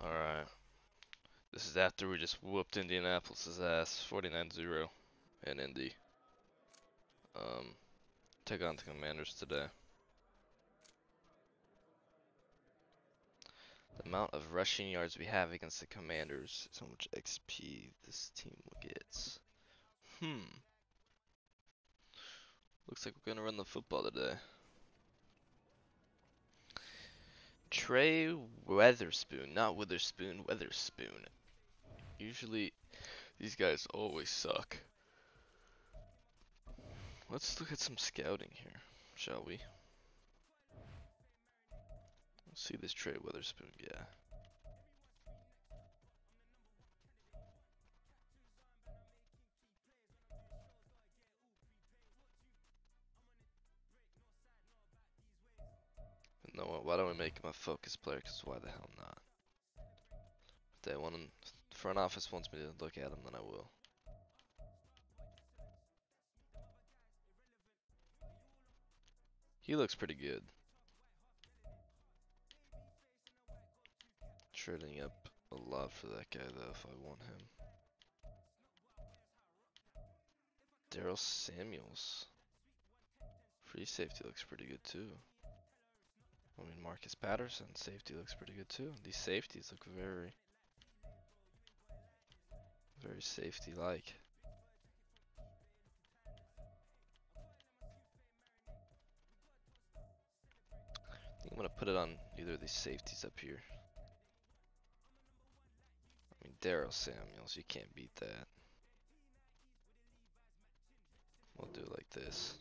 Alright. This is after we just whooped Indianapolis' ass 49-0 in Indy. Um, take on the Commanders today. The amount of rushing yards we have against the Commanders is how much XP this team gets. Hmm. Looks like we're gonna run the football today. Trey Weatherspoon, not Witherspoon, Weatherspoon. Usually, these guys always suck. Let's look at some scouting here, shall we? Let's see this Trey Weatherspoon guy. No, why don't we make him a focus player? Because why the hell not? If they want him, front office wants me to look at him, then I will. He looks pretty good. Trading up a lot for that guy though if I want him. Daryl Samuels. Free safety looks pretty good too. I mean Marcus Patterson safety looks pretty good too. These safeties look very very safety like. I think I'm gonna put it on either of these safeties up here. I mean Daryl Samuels, you can't beat that. We'll do it like this.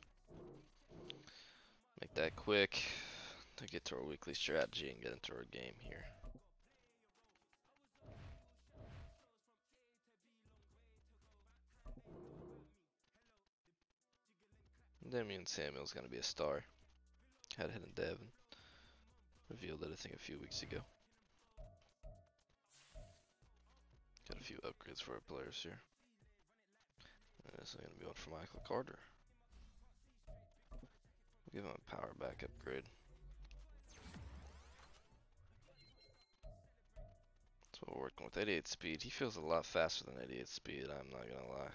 Make that quick to get to our weekly strategy and get into our game here. Damian Samuel's gonna be a star. Had hidden Devin. Revealed it I think a few weeks ago. Got a few upgrades for our players here. This is gonna be one for Michael Carter. We'll give him a power back upgrade. What we're working with. 88 speed. He feels a lot faster than 88 speed, I'm not gonna lie.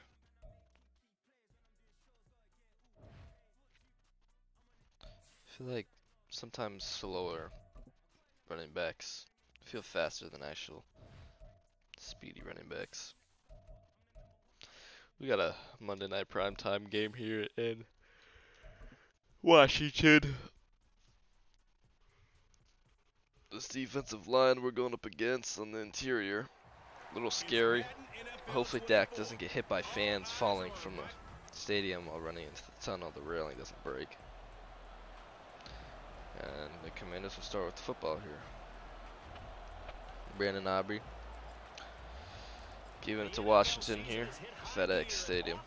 I feel like sometimes slower running backs feel faster than actual speedy running backs. We got a Monday night primetime game here in Washington. This defensive line we're going up against on the interior, a little scary. Hopefully Dak doesn't get hit by fans falling from the stadium while running into the tunnel. The railing doesn't break. And the Commanders will start with the football here. Brandon Aubrey giving it to Washington here, FedEx Stadium.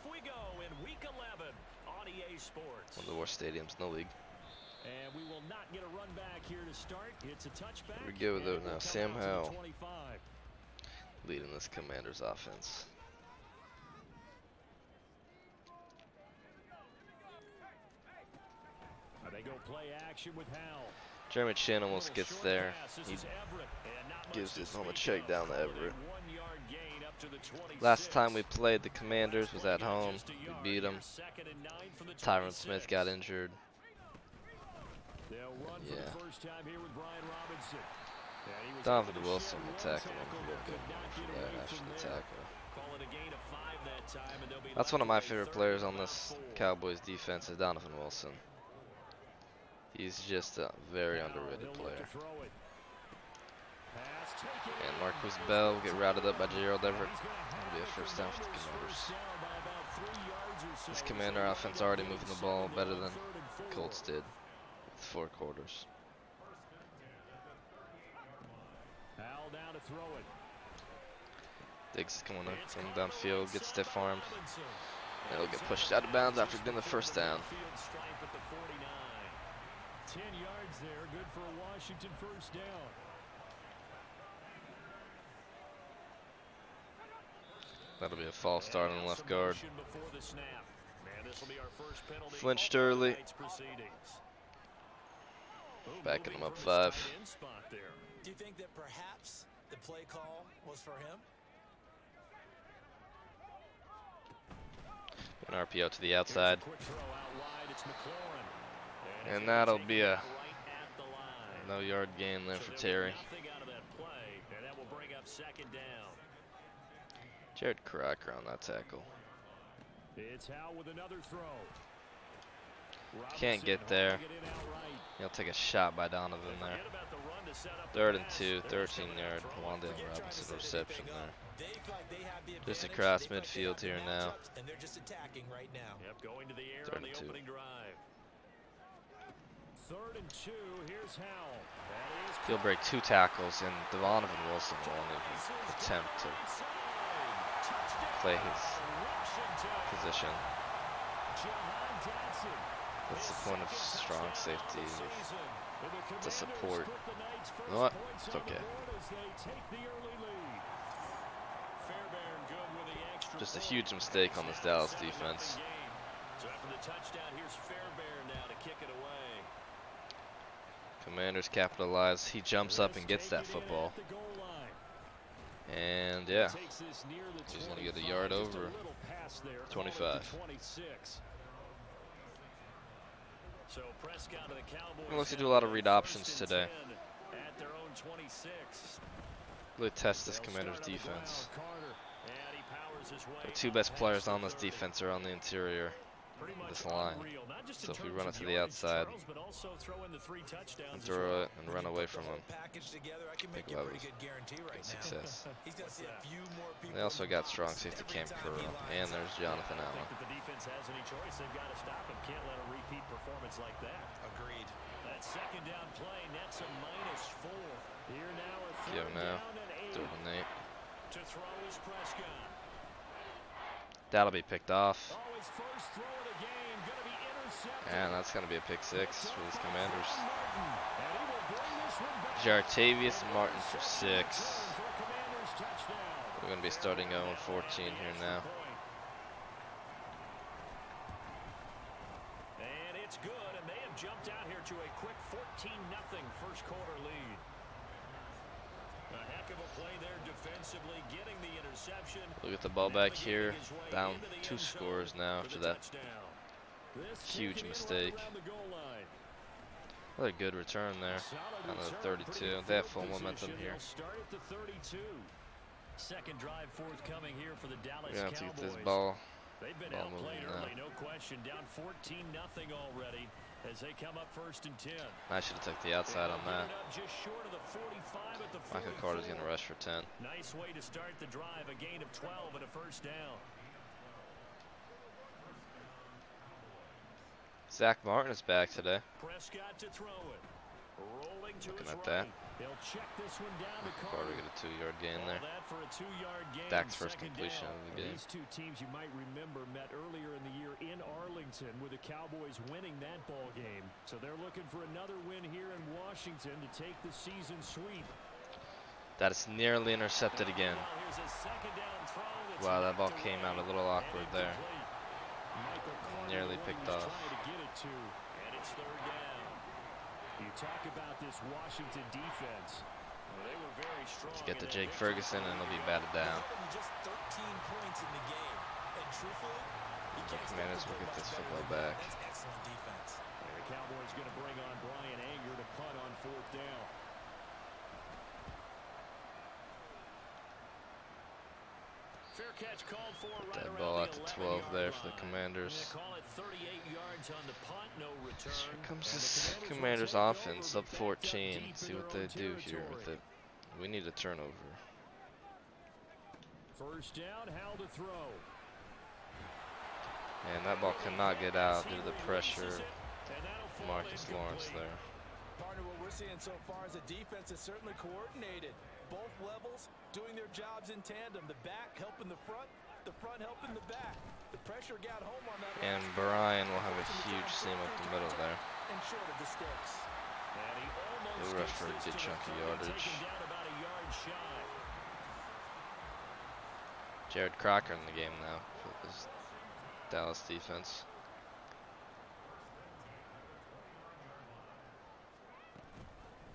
One of the worst stadiums in the league. And we will not get a run back here to start. It's a touchback. We go though now. Sam come out to the Howell leading this Commanders offense. They go play action with Howell. Jeremy Chinn almost gets there. He is Everett. And not much gives his home a check down to Everett. one-yard gain up to the 26. Last time we played the Commanders was at home. We beat them. Here's second and nine from the Tyron Smith got injured. Able to Wilson will tackle him. tackle, He'll but go could not for that after the there. tackle. Call it a gain of five that time, and they'll That's one of my favorite players on this. Cowboys defense is Donovan Wilson. He's just a very underrated he'll look to player. throw it. Pass taken. And Marcus Bell will get routed up by Gerald Everett. He's gonna have It'll be a first down for the Commanders. first down by about three yards or so. This Commander offense already moving the ball better than. Colts did four quarters. Howell down to throw it. Diggs is coming up from downfield, gets stiff armed. And he'll get pushed out of bounds after getting the first down. Field stripe at the 49. 10 yards there, good for a Washington first down. That'll be a false start on the left guard. Motion before the snap. And this will be our first penalty Flinched early. Tonight's proceedings. Ooh, Backing him up five. tight end spot there. Do you think that perhaps the play call was for him. An RPO to the outside. Quick throw out wide, it's McLaurin. And that'll be a right at the line. No yard gain there for Terry. Nothing out of that play, and that will bring up second down. Jared Crocker on that tackle. It's Howe with another throw. Can't get there. hauling it in outright. He'll take a shot by Donovan there. Forget about the run to set up the Third and pass. two, They're 13 coming yard out throwing. Wandale Forget trying to Robinson reception there. up. They feel like they have the Just across They feel like they midfield here now. And they're just attacking right now. Yep, going to the air Third and two. opening. Third and two. Here's Howell. He'll break two tackles, and Donovan Wilson won't even attempt to play his position. That's the point of strong safety. to support. You know what? It's okay. Just a huge mistake on this Dallas defense. The to. Commanders capitalize. He jumps up and gets that football. And yeah, He's gonna get a yard over 25. So Prescott of the Cowboys looks to do a lot of read options today. 10 At their own 26. really test this Commanders start on the defense. ground. Carter, and he powers his way The two best players on this 30. defense are on the interior. Pretty much this line. unreal, not just in So if we run it to the outside Charles, but also throw in the three touchdowns And throw it and run away from him. Package together, I can Big make you levels. good guarantee right Good now. success. He's gonna see a few more people They also got strong safety every Cam time Curl. And there's. Jonathan I Allen. think that the defense has any choice. They've got to stop him. Can't let a repeat performance like that. Agreed. That second down play nets a minus four. Here now a third Give him now. down and eight. And eight. To throw is Prescott. That'll be picked off. Oh, his first throw of the game going to be intercepted. And that's going to be a pick six for these Commanders. Martin, and he will bring this one back. Jartavius Martin for six. Return for a Commanders touchdown. We're going to be starting 0 14 here now. And it's good, and they have jumped out here to a quick 14 nothing first quarter lead. A heck of a play there defensively, getting the interception. We'll get the ball back here. Down two scores now after that huge taken in right mistake. around the goal line. What a good return there. To return, 32. They have full momentum here. They'll start at the 32. Second drive forthcoming here for the Dallas We're going to have to get this ball. They've been ball outplayed early, no question. Down 14 nothing already as they come up first and 10. I should have took the outside on that. Up just short of the 45 at the Michael Carter's going to rush for 10. Nice way to start the drive. A gain of 12 and a first down. Zack Martin is back today. Prescott to throw it. Rolling to Looking at that. They'll check this one down to Carter Carter. get a two-yard gain there. that for a two-yard gain. Dak's first completion down. of the game. These two teams you might remember met earlier in the year in Arlington with the Cowboys winning that ball game. So they're looking for another win here in Washington to take the season sweep. That is nearly intercepted again. Now here's a second down throw that's Wow, that ball came out a little awkward there. Michael Nearly picked off. trying to get it to, and it's third down. You talk about this Washington defense. Well, they were very strong. To get to Jake victory. Ferguson and it'll be batted down. held him to just 13 points in the game. And truthfully, you can't expect Commanders will get this football back. That's excellent defense. And the Cowboys going to bring on Brian Anger to punt on fourth down. Fair catch called for right That around ball out to 12 yard there for the. Commanders. Call it 38 yards on the punt, no return. Here comes the this Commanders offense, up backed up 14. See what they do here with it. We need a turnover. First down, Hal to throw. And that ball cannot get out due to the pressure of it, and that'll fall Marcus Lawrence there. Partner, what we're seeing so far is the defense is certainly coordinated. Both levels doing their jobs in tandem. The back helping the front, the front helping the back. The pressure got home on that. And Brian will have a huge seam up the middle there. And short of the sticks. And he almost He'll rush for a this good chunk of yardage. about a yard shy. Jared Crocker in the game now for this Dallas defense. With a play fake, and now here's Hal to throw it.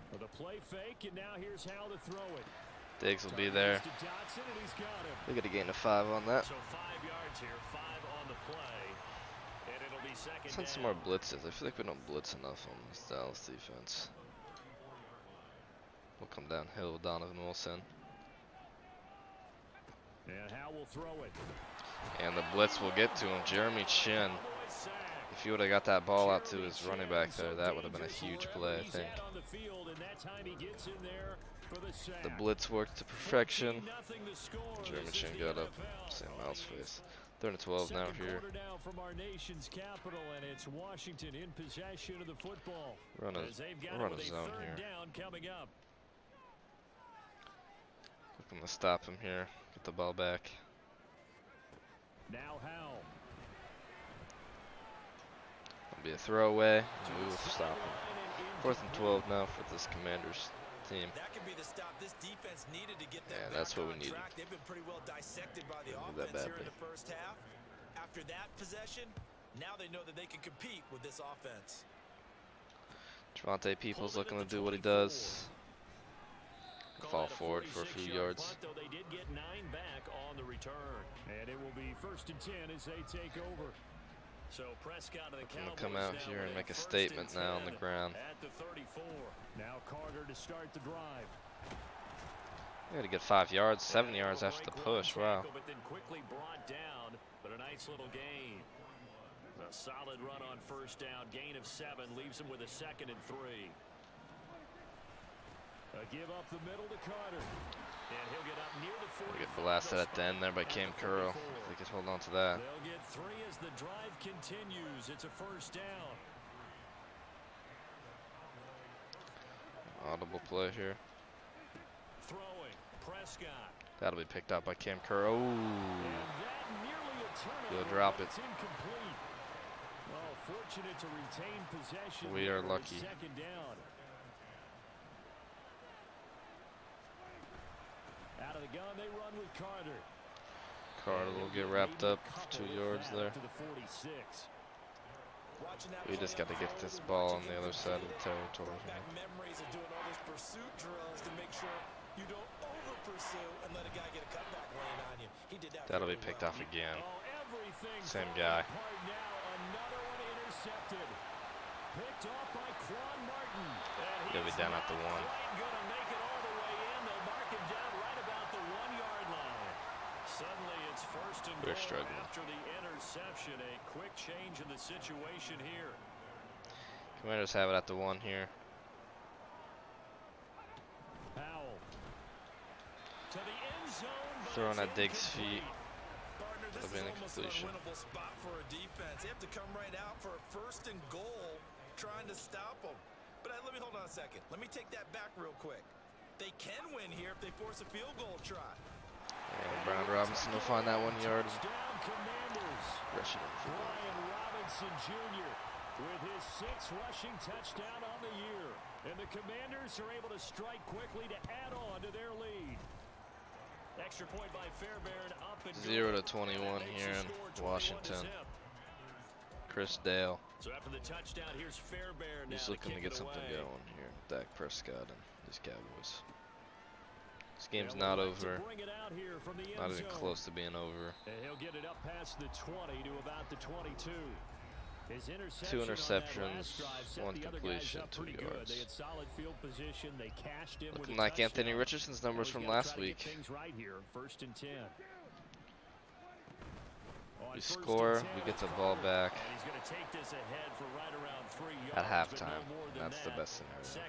Diggs will be there. To Dotson, and he's got him. They got a gain of five on that. So five yards here, five on the play. It'll be second Send some more blitzes. I feel like we don't blitz enough on this Dallas defense. We'll come downhill with Donovan Wilson. And Howe will throw it. And the blitz will get to him. Jeremy Chinn. If he would have got that ball out to his running back there, that would have been a huge play, I think. the blitz worked to perfection. 14-0 the score. Jeremy This is Chinn got up. Sam Miles face. Third and 12 now here. quarter now from our nation's capital, and it's Washington in possession of the football. Run a, run a zone here. Looking to stop him here. Get the ball back. Now Howe. It'll be a throwaway. to And we will stop him. sideline and into Fourth and 12 now for this Commanders team. That could be the stop this defense needed to get that Yeah, that's what we on needed. track. They've been pretty well dissected by the do that offense here in badly. the first half. After that possession, now they know that they can compete with this offense. Javante Peoples looking to do what he does. Fall forward for a few yards. punt, though they did get nine back on the return. And it will be first and 10 as they take over. So Prescott and the Cowboys come out here and make a statement now on the ground. At the 34. Now Carter to start the drive. We got to get five yards, seven yards after the push. Wow. But then quickly brought down, but a nice little gain. A solid run on first down, gain of seven, leaves him with a second and three. A give up the middle to Carter. And he'll get the 40. We get blasted at the end there by Cam Curl. If they could hold on to that. They'll get three as the drive continues. It's a first down. Audible play here. Throwing. Prescott. That'll be picked up by Cam Curl. Ooh. And that nearly a turnover. You'll drop it. Well, fortunate to retain possession. We are lucky. Second down. Out of the gun, they run with Carter. Carter will get wrapped up two yards there. up To the 46. Watching that We just got to get this ball on the other side of the territory. memories of doing all those pursuit drills to make sure you don't over pursue and let a guy get a cutback lane on you. He did that. That'll be picked off again. Oh, Same guy. He'll be down at the one. Gonna make it all the way in. They'll mark him down right about the one-yard line. Suddenly it's first and We're struggling. after the interception. A quick change in the situation here. Commanders have it at the one here. Powell. To the end zone. Throwing at Diggs' feet. Partner, this is a almost an completion. unwinnable spot for a defense. They have to come right out for a first and goal, trying to stop them. But uh, let me hold on a second. Let me take that back real quick. They can win here if they force a field goal try. And Brian Robinson will find that one yard. Touchdown, Commanders. Rushing Brian Robinson Jr. with his sixth rushing touchdown on the year. And the Commanders are able to strike quickly to add on to their lead. Extra point by Fairbairn up and Zero to 21 And that makes here in score 21 to Washington. Chris Dale. So after the touchdown, here's Fairbairn now He's looking to kick get something away. going here. Dak Prescott and these Cowboys. This game's not over. bring it out here from the Not even close to being over. And he'll get it up past the 20 to about the 22. His interception Two on interceptions, set one the other guys completion, two pretty good. yards. They had solid field position. They cashed in Looking like Anthony. Richardson's numbers from last to week. Right here, first and 10. We score, we get the ball back And he's going to take this ahead for right around three yards. at halftime. That's the best scenario.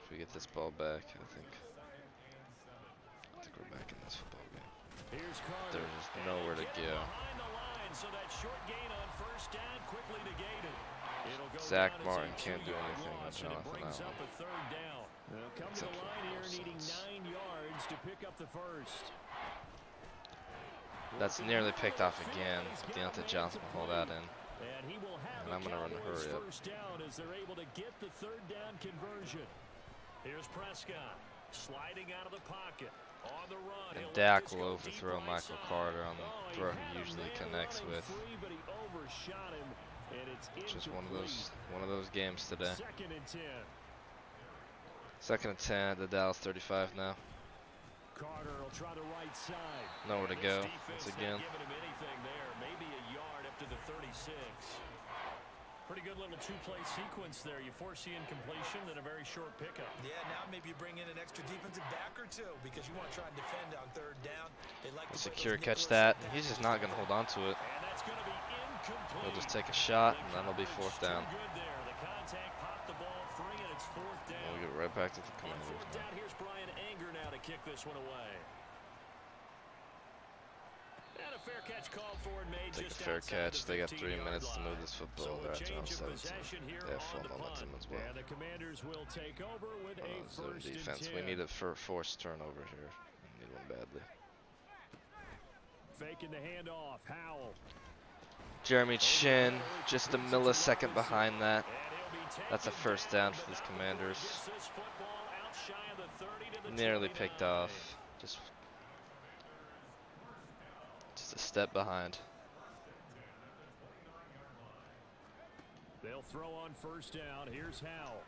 If we get this ball back, I think. I think we're back in this football game. There's nowhere to go. Behind the line, so that short gain on first down quickly negated. It'll go Zach down as a Martin can't do anything on loss, and it Jonathan Allen. up a third down. They'll come to the line here needing nine yards to pick up the first. That's nearly picked off again. Deontay Johnson will hold that in. And he will have And a I'm gonna run a hurry up. first down as they're able to get the third down conversion. Here's Prescott sliding out of the pocket. On the run. And Dak will overthrow Michael. Carter on the Oh, throw he usually connects with. Free, but he overshot him, and it's Just one of those one of those games today. Second and ten. Second and 10 at the Dallas 35 now. Carter will try the right side. Nowhere to go defense once again. giving him anything there. Maybe a yard up to the 36. Pretty good little two-play sequence there. You force the incompletion, then a very short pickup. Yeah, now maybe you bring in an extra defensive back or two because you want to try and defend on third down. They like to Secure catch that. shutdowns. He's just not going to hold on to it. And that's going to be incomplete. He'll just take a shot, The and that'll be coverage fourth too down. good there. The contact popped the ball free, and it's fourth down. We'll get right back to the Commanders now. down, here's Brian Anger now to kick this one away. And a fair catch called for and made Take a fair catch. the They got three minutes to move this football. So They're at around of 17. They have full the momentum punt. as well. And the Commanders will take over with a Uh, first defense. We need a forced turnover here. We need one badly. Faking the handoff. Howell. Jeremy Chinn, just a millisecond behind that. And he'll be taken That's a first down for but these Commanders. gets this football out shy of the 30 to the Nearly picked off. Just, just a step behind. They'll throw on first down. Here's Howell.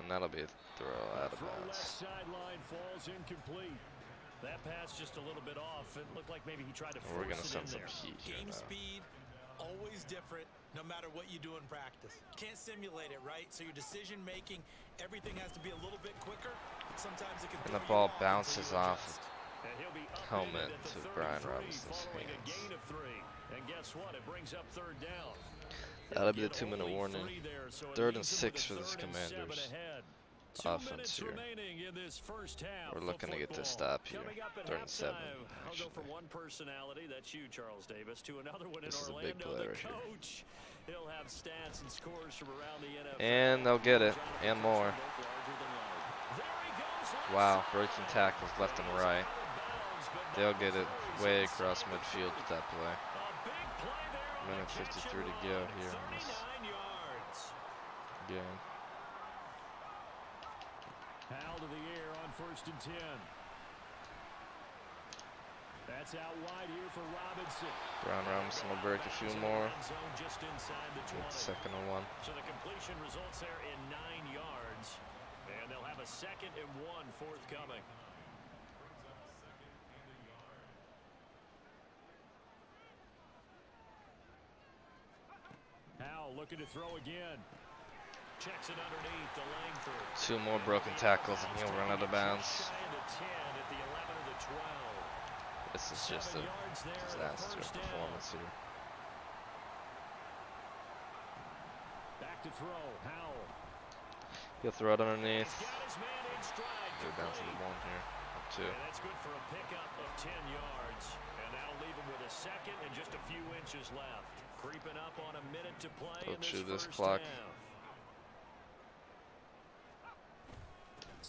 And that'll be a throw out of Throw left bounds. sideline falls incomplete. That pass just a little bit off. It looked like maybe he tried to And We're force gonna send some there. heat here Game now. speed, always different, no matter what you do in practice. Can't simulate it, right? So your decision making, everything has to be a little bit quicker. Sometimes it can And the ball off bounces off. And he'll be helmet to Brian Robinson's following hands. a gain of three. And guess what? It brings up third down. That'll be the two-minute warning. three there, so Third and leaves six for this third seven Commanders ahead. Two offense here. remaining in this first half We're looking to get this stop here. Coming up at Third and seven, I'll go from one personality, that's you, Charles Davis, to another one This is in a big Orlando, the right here. coach. He'll have stats and scores from around the NFL. And they'll get it, and more. Both larger than life. There he goes, left Wow, breaking tackles left and right. Out of bounds, but They'll get it way across midfield with that play. A big play there on Minute 53 to go here in this game. Howell to the air on first and 10. That's out wide here for Robinson. Brian Robinson will break a few more. just inside the second and one. So the completion results there in nine yards. And they'll have a second and one forthcoming. Howell looking to throw again. Two more broken tackles and he'll run out of bounds. Shy of the 10 at the 11 of the 12. This is just a Seven yards a disaster performance here. Back to throw. Howell. He'll throw it underneath. He's got his man in stride. Go down to the one here. Up two. And that's good for a pickup of 10 yards. And that'll leave him with a second and just a few inches left. Creeping up on a minute to play Go this chew this first clock. half.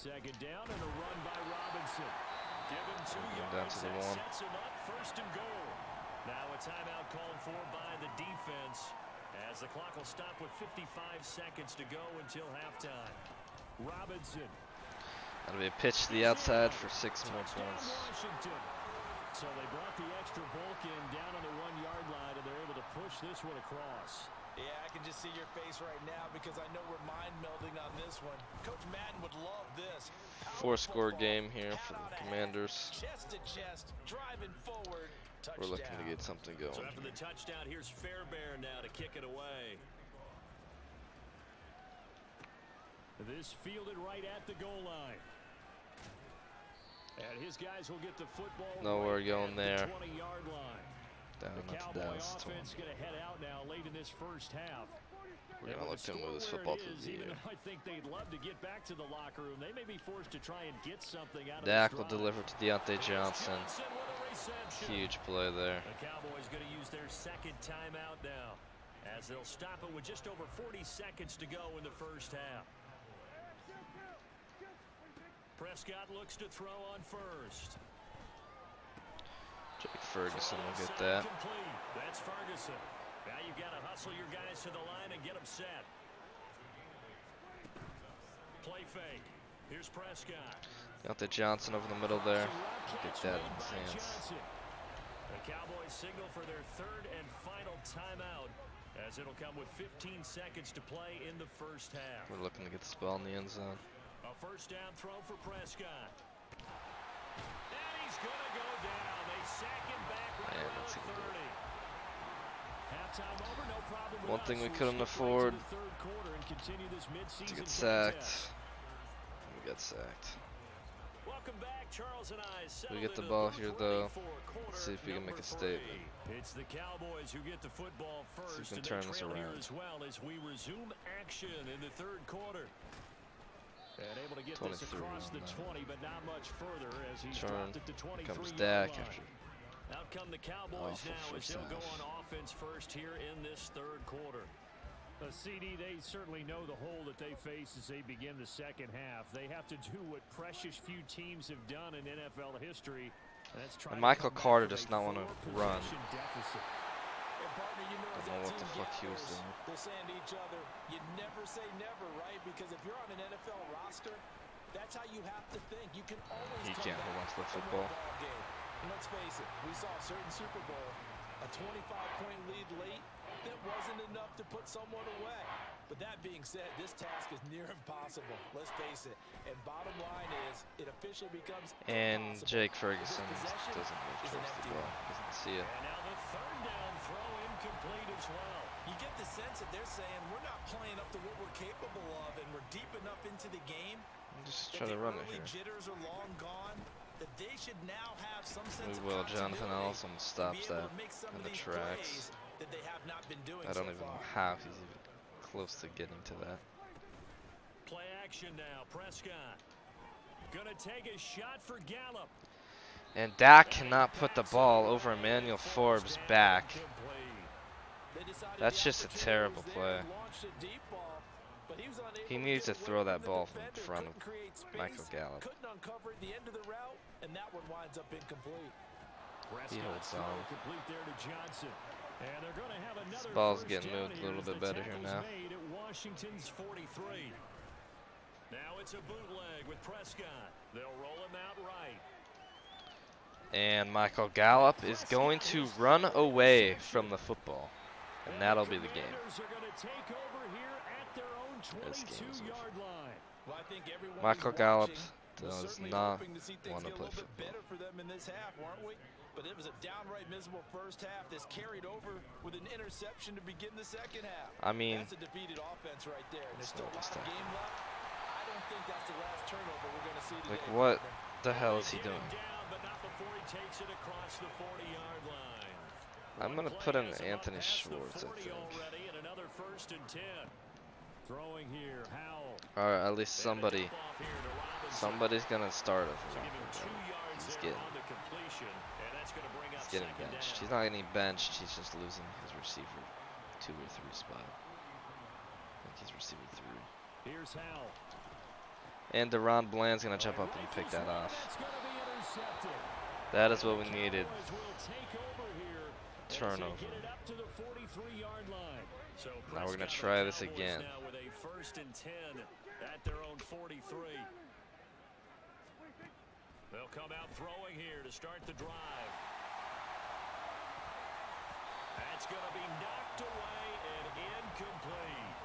Second down and a run by Robinson. Give him two yards. down to the that one. sets him up first and goal. Now a timeout called for by the defense as the clock will stop with 55 seconds to go until halftime. Robinson That'll be a pitch to the outside for six more points. So they brought the extra bulk in down on the one yard line and they're able to push this one across. Yeah, I can just see your face right now because I know we're mind melding on this one. Coach Madden would love this. Power Four score game here for the Commanders. Chest to chest, driving forward. Touchdown. We're looking to get something So going. after the touchdown, here's Fairbairn now to kick it away. This fielded right at the goal line. And his guys will get the football Nowhere right going there. the 20-yard line. Down The into Cowboy Dallas. offense going to head out now late in this first half. We're with look to the move this football where it the even though I think they'd love to get back to the locker room. They may be forced to try and get something out of Dak this will deliver to Deontay Johnson. Johnson with a reception. Huge play there. The Cowboys going to use their second timeout now as they'll stop it with just over 40 seconds to go in the first half. Prescott looks to throw on first. Ferguson will get that. That's Ferguson. Now you've got to hustle your guys to the line and get them set. Play fake. Here's Prescott. Deontay Johnson over the middle there. Get that in his by hands. The Cowboys signal for their third and final timeout as it'll come with 15 seconds to play in the first half. We're looking to get this ball in the end zone. A A first down throw for Prescott. And he's going to go down. They sack him back right that's the a good 30. Halftime over, no problem with One thing we couldn't skip right to afford the third quarter and continue this To get sacked. We got sacked. Welcome back, Charles and I. We get the ball here, though. ready for quarter Let's see if we can make a statement. It's the Cowboys who get the football See if we first, can turn this around. as well as we resume action in the third quarter. And able to get this 23 across the 20, but not much further as he's Turn. dropped it to 23 Comes yard Dak line. after Out come the Cowboys Awful now as first they'll go on offense first here in this third quarter. A CD, they certainly know the hole that they face as they begin the second half. They have to do what precious few teams have done in NFL history. and That's And Michael Carter does not wanna run. Deficit. And partner, you know, as Don't that know what the fuck he was doing. They're saying to each other, you never say never, right? Because if you're on an NFL roster, that's how you have to think. You can always He can't back hold on to the and win a football. And let's face it, we saw a certain Super Bowl, a 25-point lead late, that wasn't enough to put someone away. But that being said, this task is near impossible. Let's face it. And bottom line is, it officially becomes And. Jake Ferguson doesn't move towards the ball. Doesn't see it. And now the third down throw incomplete as well. You get the sense that they're saying we're not playing up to what we're capable of, and we're deep enough into the game I'm just trying to run it here. jitters are long gone. That they should now have some sense We will. Jonathan Allison stops that to make some in the tracks. that they have not been doing I don't so even know how he's even close to getting to that. Play action now. Prescott. Gonna take a shot for Gallup. And Dak cannot put the ball over Emmanuel Forbes' back. That's just a terrible play. and launched a deep ball, but he was unable He to needs to throw that ball from defender, front of Michael Gallup. Couldn't uncover the end of the route, and that one winds up incomplete. Prescott's holds on. complete there to Johnson. And they're going to have another ball's getting moved a little bit better here now. made at Washington's 43. Now it's a bootleg with Prescott. They'll roll him out right. And Michael Gallup is going to run away from the football. And that'll be the game. Commanders are going to take over here at their own This game is 22-yard. Well, I think everyone Michael who's Gallup does not hoping to see things want to get a play little bit football. better for them in this half, weren't we? But it was a downright miserable first half that's carried over with an interception to begin the second half. I mean, that's a defeated offense right there. And there's still a lot of game left. I don't think that's the last turnover we're going to see today. like what the hell is he doing? down, but not before he takes it across the 40-yard line. I'm gonna put in Anthony Schwartz, I think. already, and another first and 10. Throwing here, Howell. Or at least somebody, off here to somebody's start him He's getting, going to he's getting benched. He's not getting benched. He's just losing his receiver two or three spot. I think he's receiver three. Here's Howell. And DaRon Bland's gonna jump up and pick that off. That is what we needed. Turnover. Get it up to the 43-yard line. So Now we're gonna try this again. Now with a first and 10 at their own 43. They'll come out throwing here to start the drive. That's going to be knocked away and incomplete.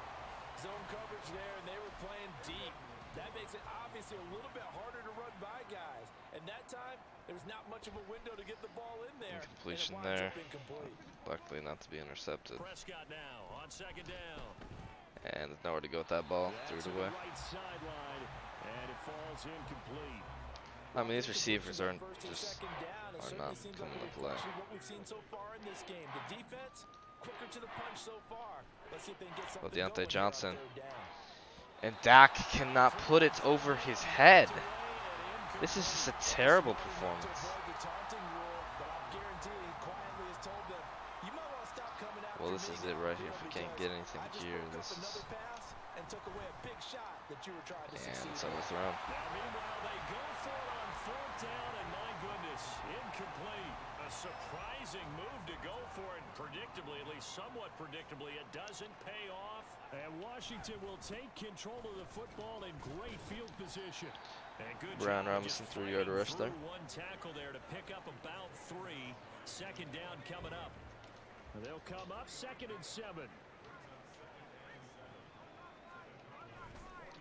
Zone coverage there, and they were playing deep. That makes it obviously a little bit harder to run by guys. And that time, there's not much of a window to get the ball in there. Incompletion and it winds there. Up incomplete. Luckily not to be intercepted. Prescott now on second down. And there's nowhere to go with that ball. Threw it away. the right sideline, and it falls incomplete. I mean, these receivers aren't just second down, it are not seems coming to a play. reflection what we've seen so far in this game. The defense, quicker to the punch so far. Let's see if they can get something Deontay going here Johnson. Third down. And Dak cannot put it over his head. This is just a terrible performance. The taunting rule, but I'll guarantee he quietly has told them, "You might want to stop coming after Well, this is it right here. If we can't get anything here, this is another pass and took away a big shot that you were trying to and succeed it's overthrown. Meanwhile, they go for on fourth down, and my goodness, incomplete. A surprising move to go for it. Predictably, at least somewhat predictably, it doesn't pay off. And Washington will take control of the football in great field position. And good Brian Robinson, three-yard rush there. One tackle there to pick up about three. Second down coming up. They'll come up second and seven.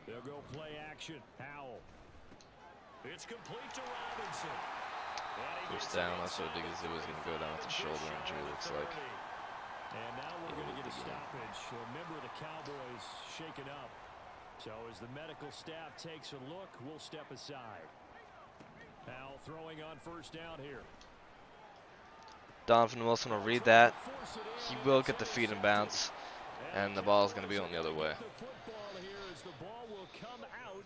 They'll go play action. Howell. It's complete to Robinson. And he Goes gets down. it Also, inside Diggs was gonna go down with for shoulder injury. Looks like. 30. And now we're going to get a stoppage. A member of the Cowboys shaken up. So as the medical staff takes a look, we'll step aside. Now throwing on first down here. Donovan Wilson will read that. He will get the feet and bounce, and the ball is going to be on the other way.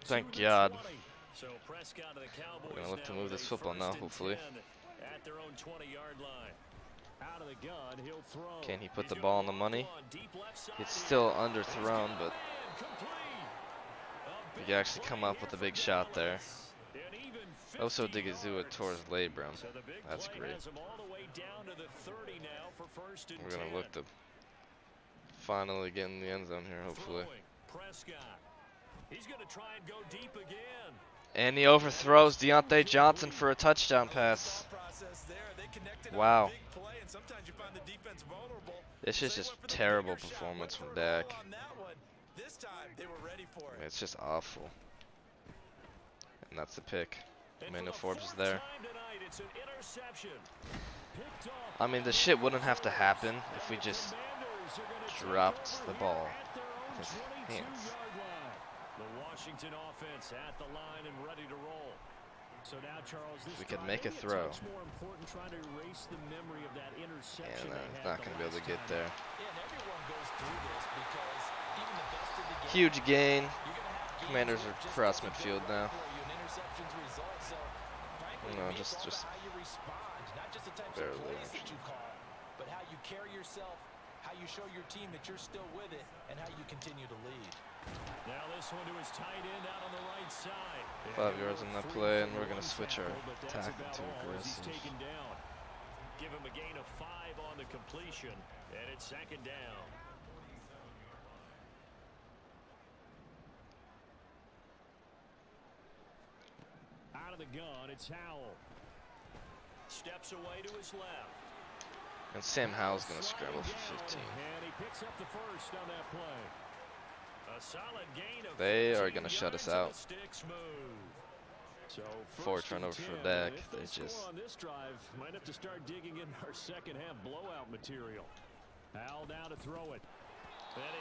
Thank God. We're going to look to move this football now, hopefully. At their own 20-yard line. Can he put the ball on the money? on deep left side. It's still underthrown, but he can actually come up with a big shot there. Dallas. An even Also, 50 Digazua his labrum. So the big That's great. has him all the way down to the 30 now for first and We're going to look to finally get in the end zone here, hopefully. Throwing, Prescott. He's going to try and go deep again. And he overthrows Deontay Johnson for a touchdown pass. Thought process there. They connected on a Wow. Big play, and sometimes you find the defense vulnerable. This is just went for the terrible performance from Dak. on that. This time they were ready for it. It's just awful. And that's the pick. And Emmanuel Forbes is there. tonight, it's an interception. I mean, the shit wouldn't have to happen if we just Commanders are gonna take dropped the ball at their own with his 22 hands. The Washington offense at the line and ready to roll. So now, Charles, this we could make a throw. more important trying to erase the memory of that interception And uh, they had not going to be able to get there. Yeah, and everyone goes through this because even the best of the game, Huge gain. you're gonna have games Commanders are it just cross midfield now. for you, and interceptions result. So, frankly, No, just- just how you respond, not just the types barely of plays rushed. that you call, but how you carry yourself, how you show your team that you're still with it, and how you continue to lead. Now this one to his tight end out on the right side. Five yards on that play, and we're gonna switch our tackle, but that's tackle about to aggressive. Give him a gain of five on the completion, and it's second down. Out of the gun, it's Howell. Steps away to his left. And Sam Howell's going to scramble for 15. And he picks up the first on that play. A solid gain of They are gonna shut us out. the sticks move. So Four turnovers for 10, Dak. They just- on this drive, might have to start digging in our second half blowout material. Howell down to throw it.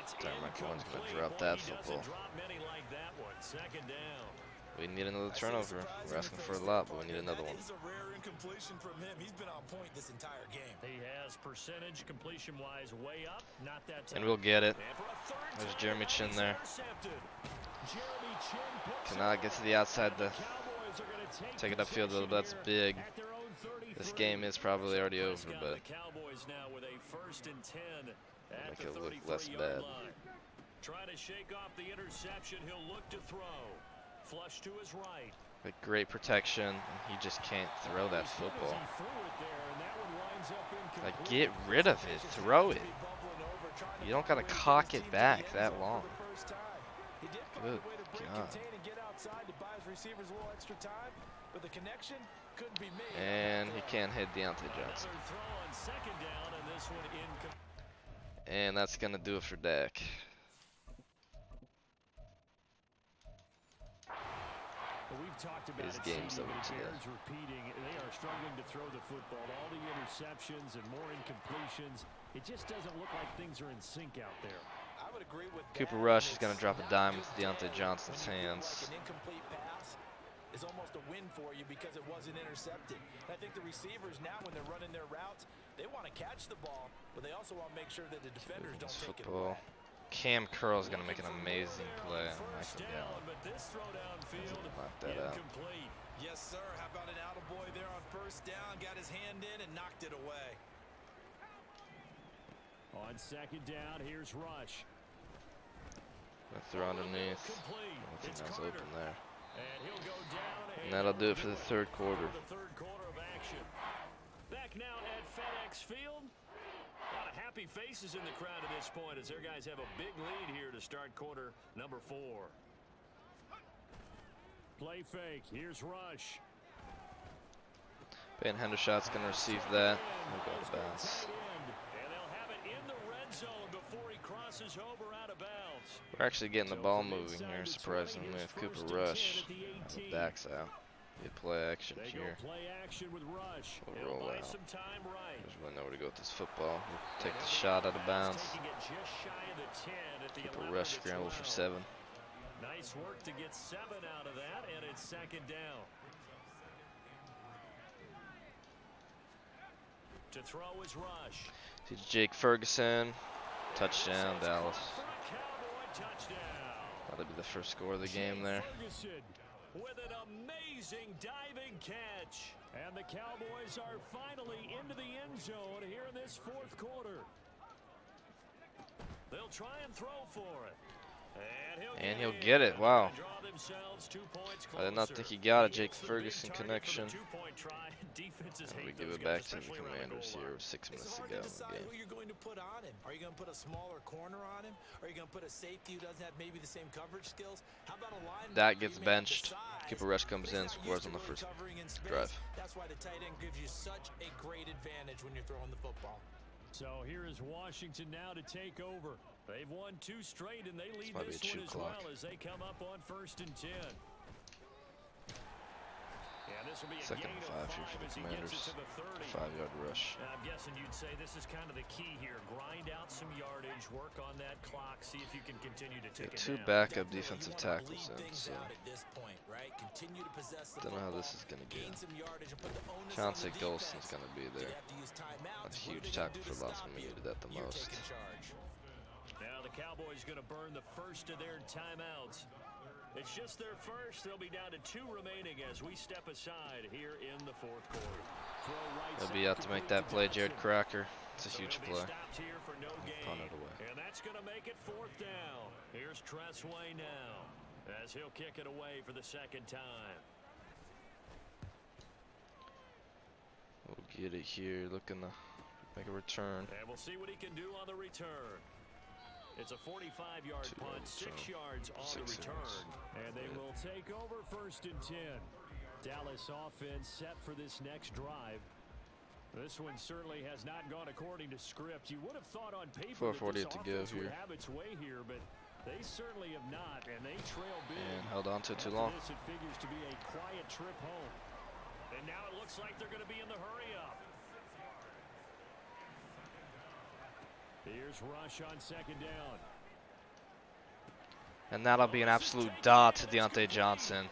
It's Darren McLaurin's gonna drop that football. drop many like that one. Second down. We need another turnover. We're asking for a lot, but we need another one. a rare incompletion from him. He's been on point this entire game. He has percentage completion wise way up. Not that time. And we'll get it. And for a third There's Jeremy Chinn there. intercepted. Jeremy Cannot get to the outside to The Cowboys are gonna take take it upfield, though. possession That's big. at their own This game is probably already over, but the Cowboys now with a first and 10 at make it look less bad. line. Trying to shake off the interception. He'll look to throw. Flush to his right. with great protection, and he just can't throw that As good as football. he threw it there, and that one winds up Like, get rid of it. Throw it. You don't gotta cock it back that long. He did find Good a way to break God. and get outside to buy his receivers a little extra time, but the connection couldn't be made. on that And he can't hit Deontay Johnson. Another throw on second down, and this one incomplete. And that's going to do it for Dak. Well, we've talked about His it, game's CD, over but it today. bears repeating. They are struggling to throw the football. All the interceptions and more incompletions. It just doesn't look like things are in sync out there. I would agree with Cooper that, Rush is gonna drop a dime good into Deontay Johnson's when you feel hands. Like an incomplete pass is almost a win for you because it wasn't intercepted. And I think the receivers now, when they're running their routes, they want to catch the ball, but they also want to make sure that the defenders don't This take it away. Cam Curl is going to make an amazing play on First Michael down, Gallup. but this throw downfield Knock that out. Yes, sir. How about an attaboy there on first down? Got his hand in and knocked it away. On second down, here's Rush. Gonna throw underneath. I think that's open there. And he'll go down. And that'll do it for the third quarter. The third quarter of action. Back now at FedEx Field. A lot of happy faces in the crowd at this point as their guys have a big lead here to start quarter number four. Play fake. Here's Rush. Ben Hendershot's going to receive that. He'll go to bounce. And they'll have it in the red zone before he crosses over out of bounds. We're actually getting the ball moving here, the 20, surprisingly, with Cooper Rush. at the 18. Backs out. Good play action They here. play action with Rush. We'll He'll roll out. some time right. There's really nowhere to go with this football. We'll take the shot out of bounds. Taking it just shy of the 10 at the Cooper 11 Rush scramble for seven. Nice work to get seven out of that, and it's second down. To throw is Rush. To Jake Ferguson. Touchdown, Dallas. caught for a Cowboy touchdown. That'll be the first score of the game there. With an amazing diving catch. And the Cowboys are finally into the end zone here in this fourth quarter. They'll try and throw for it. And he'll, get, it. wow. They draw themselves two points I did not think he got a Jake It's the big Ferguson target for the connection. two-point try. Defenses And we give it back to the especially around the Commanders here with six It's minutes to go to in the decide game. who you're going to put on him. Are you going to put a smaller corner on him? Are you going to put a safety who doesn't have maybe the same coverage skills? How about a linebacker? That gets may have the benched. size, Cooper Rush comes in, scores on the first covering in space. drive. That's why the tight end gives you such a great advantage when you're throwing the football. So here is Washington now to take over. They've won two straight, and they lead might be this one as clock. well as they come up on first and ten. Yeah, this will be a Second gain and of five here for the as he gets Commanders. it to the 30. Five yard rush. And I'm guessing you'd say this is kind of the key here. Grind out some yardage, work on that clock, see if you can continue to tick Got it two down. backup defensive tackles bleed in, so at this point, right? Continue to possess the don't know how this is gonna gain go. some yardage and put the onus on Chauncey the Golston's gonna be there. have to use timeouts? A huge tackle for to loss stop when we you? needed that the You're most. Taking charge. Now the Cowboys going to burn the first of their timeouts. It's just their first. They'll be down to two remaining as we step aside here in the fourth quarter. Right He'll be out to make that play, Jared. Cracker. It's a So huge play. stopped here for no. Punt it away. And that's going to make it fourth down. Here's Tress Way now as he'll kick it away for the second time. We'll get it here. Looking to make a return. And we'll see what he can do on the return. It's a 45-yard punt, six return. yards on the return. And they Yeah. will take over first and 10. Dallas offense set for this next drive. This one certainly has not gone according to script. You would have thought on paper that 4:48 this to go offense would here. have its way here, but they certainly have not, and they trail big. And held on to too long. This, it figures to be a quiet trip home. And now it looks like they're going to be in the hurry up. Here's Rush on second down. And that'll be an absolute dot to Deontay Johnson.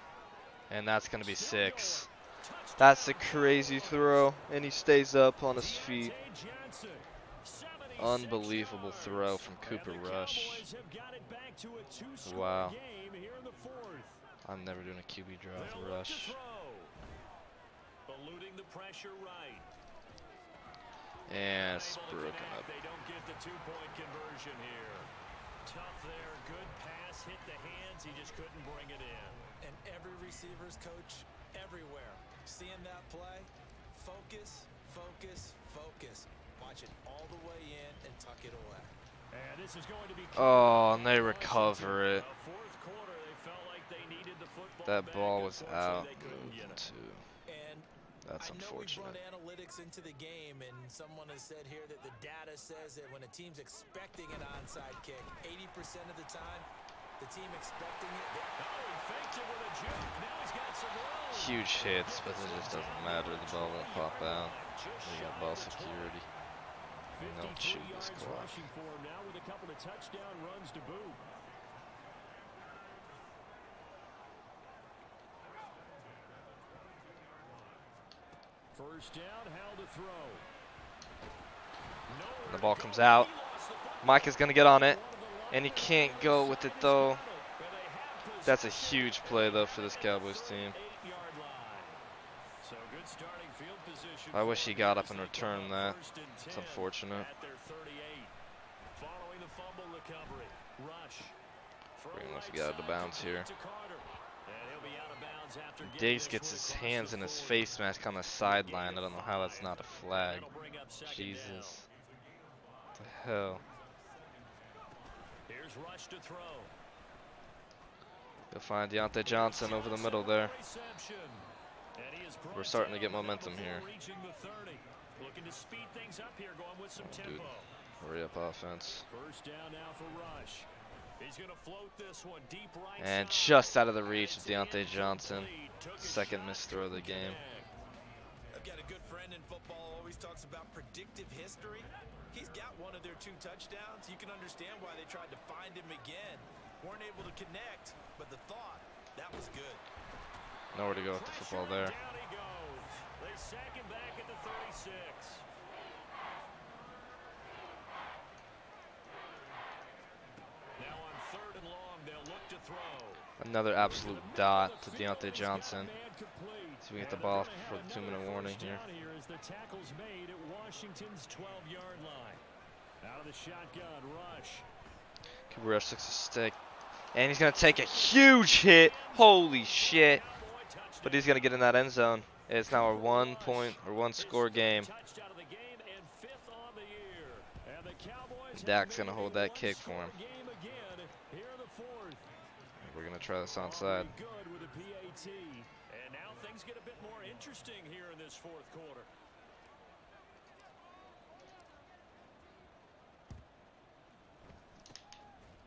And that's going to be six. That's a crazy throw. And he stays up on his feet. Deontay Johnson, 76 Unbelievable throw from Cooper Rush. Cowboys have got it back to a two-score Wow. game here in the fourth. I'm never doing a QB draw with Rush. Eluding the pressure right. And it's broken up. They don't get the two-point conversion here. Tough there, good pass, hit the hands. He just couldn't bring it in. And every receiver's coach everywhere. Seeing that play, focus, focus, focus. Watch it all the way in and tuck it away. And this is going to be Oh, and they recover it. Fourth quarter, they felt like they needed the football That ball was out. Unfortunately, they couldn't get Moving it. too. And That's I know we brought analytics into the game, and someone has said here that the data says that when a team's expecting an onside kick, 80% of the time, the team expecting it, Oh, he faked it with a juke. Now he's got some room. Huge hits, but it just doesn't matter. The ball won't pop out. We got ball security. 53 shoot this clock. rushing for him now with a couple of touchdown runs to boot. First down, how to throw. Nowhere The ball comes out. Mike is going to get on it. And he can't go with it, though. That's a huge play, though, for this Cowboys team. I wish he got up and returned that. It's unfortunate. At their 38. Following the fumble recovery. Rush. Throw Bring him right to get out of bounds here. complete to Carter. And he'll be out of bounds after getting Diggs gets his hands in his 40. face mask on the sideline. I don't know how that's not a flag. Jesus. What the hell? Here's Rush to throw. You'll find Deontay Johnson over the middle there. We're starting to get momentum here. Reaching the 30. Looking to speed things up here, going with some tempo. Hurry up offense. First down now for Rush. He's going to float this one deep right And just out of the reach of Deontay Johnson. complete. Took a Second missed throw of the game. I've got a good friend in football, always talks about predictive history. He's got one of their two touchdowns. You can understand why they tried to find him again. Weren't able to connect, but the thought, that was good. Nowhere to go with the football there. and Down he goes. They sack him back at the 36. Now on third and long, they'll look to throw. Another absolute dot to Deontay Johnson. a man complete. See if we get the ball for the two another minute warning here. down here the tackle's made at Washington's 12-yard line. Out of the shotgun, rush. Cooper Rush looks a stick. And he's going to take a huge hit. Holy shit. But he's going to get in that end zone. It's now a one point or one score game. Touchdown of the game and fifth on the year. And the Cowboys Dak's gonna hold that kick for him. one-score Game again here in the fourth. We're going to try this onside. good with a PAT. And now things get a bit more interesting here in this fourth quarter.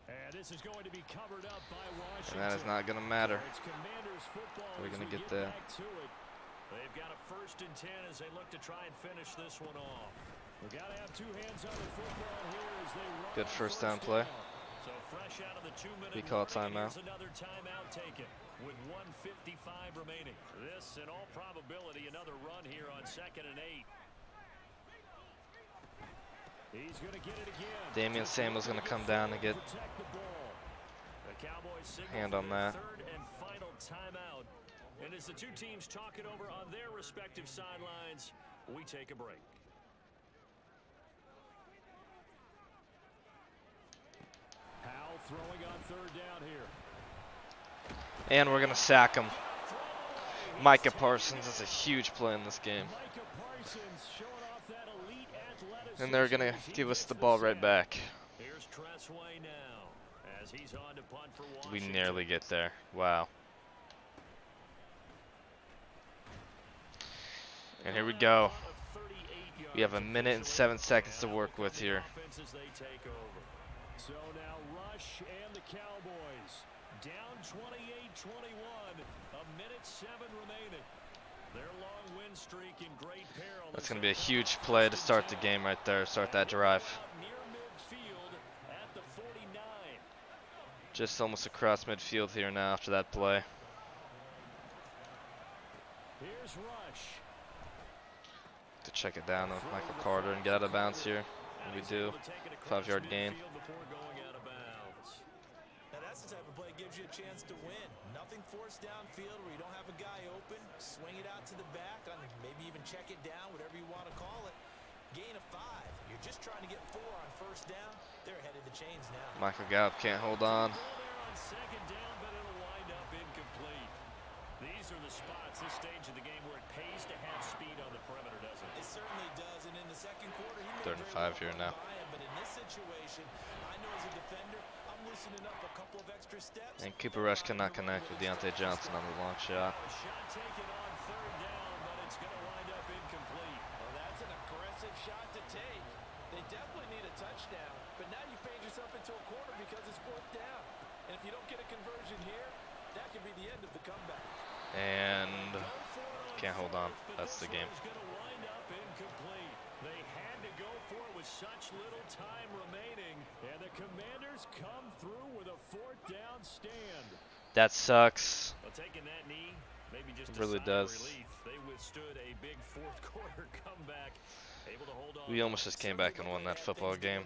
And this is going to be covered up by Washington. And that is not going to matter. It's Commanders football We're gonna we get there. to it. They've got a first and ten as they look to try and finish this one off. We got to have two hands on the football here as they Good first down play. We call timeout. Another timeout taken with 155 remaining. This, in all probability, another run here on second and eight. He's going to get it again. Damian Samuel's going to come down and get Protect the ball. The Cowboys Hand on that. Third and final timeout. And as the two teams talk it over on their respective sidelines, we take a break. Powell throwing on third down here. And we're going to sack him. Micah Parsons is a huge play in this game. Micah Parsons showing off that elite athleticism And they're going to give us the ball right back. Here's Tress Way now as he's on to punt for We nearly get there. Wow. And here we go. We have a minute and seven seconds to work with here. So now Rush and the Cowboys down 28-21, a minute seven remaining. Their long win streak in great peril. That's going to be a huge play to start the game right there, start that drive. Near midfield at the 49. Just almost across midfield here now after that play. Here's Rush. To check it down with Michael Carter and get out of bounds here. And we do. able to take it across Five-yard gain. Midfield before going out of bounds. Now that's the type of play that gives you a chance to win. Nothing forced downfield where you don't have a guy open. Swing it out to the back, on maybe even check it down, whatever you want to call it. Gain of five. You're just trying to get four on first down. They're ahead of the chains now. Michael Gallup can't hold on. Ball there on second down, but it'll wind up incomplete. These are the spots, this stage of the game, where it pays to have speed on the perimeter, doesn't it? It certainly does, and in the second quarter, he moved Third and five here now. him, but in this situation, I know as a defender, I'm loosening up a couple of extra steps. And Cooper Rush cannot connect with Deontay Johnson on the long shot. Shot taken on third down, but it's going to wind up incomplete. Well, that's an aggressive shot to take. They definitely need a touchdown, but now you paid yourself into a corner because it's fourth down. And if you don't get a conversion here, that could be the end of the comeback. And can't hold on. That's the game. They had to go for it with such little time remaining, and the Commanders come through with a fourth down stand. that sucks. Well, that knee, really does. comeback. We almost just came back and won that football game.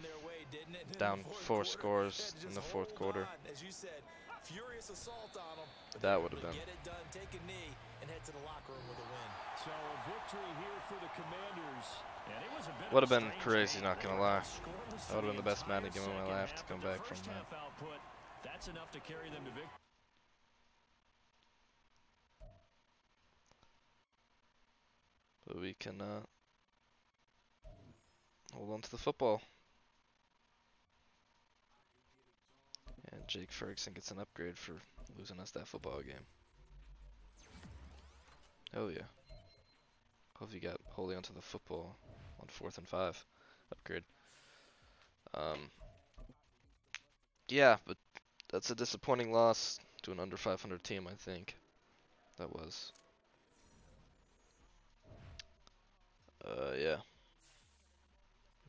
Down four scores in the fourth quarter. As you said, furious assault on them. but That would have to been. Get it done, take a knee, and head to the locker room with a win. So a victory here for the Commanders. And it was a bit Would have been crazy, not gonna lie. That would've been the best entire Madden game of my second life to come back from first that. half output, that's enough to carry them to victory. But we can uh, hold on to the football. And Jake Ferguson gets an upgrade for losing us that football game. Oh yeah. Hope you got holding onto the football on fourth and five. Upgrade. Um. Yeah, but that's a disappointing loss to an under 500 team, I think. That was. Uh, yeah.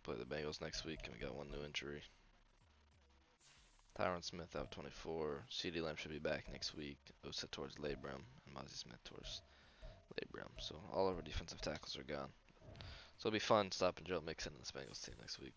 Play the Bengals next week, and we got one new injury. Tyron Smith out 24. CeeDee Lamb should be back next week. Osa towards labrum, and Mazi Smith towards labrum. So all of our defensive tackles are gone. So it'll be fun stopping Joe Mixon and the Bengals team next week.